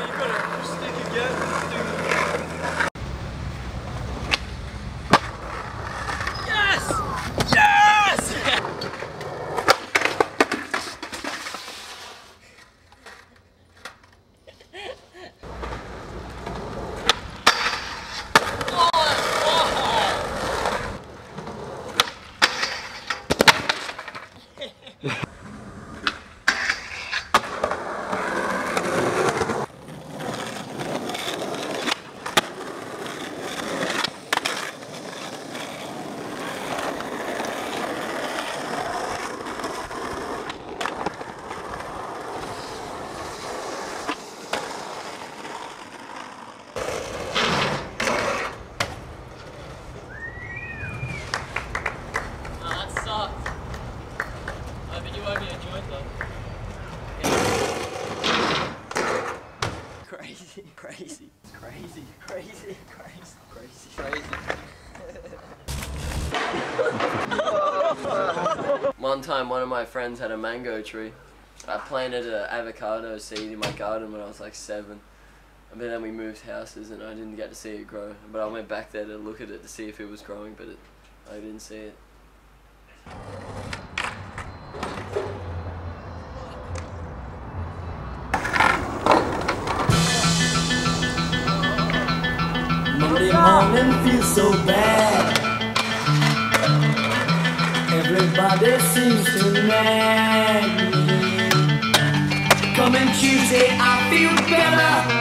you gotta stick again. My friends had a mango tree. I planted an avocado seed in my garden when I was like seven. But then we moved houses and I didn't get to see it grow. But I went back there to look at it to see if it was growing, but it, I didn't see it. Monday morning feels so bad. Everybody seems to me. Coming Tuesday, I feel better.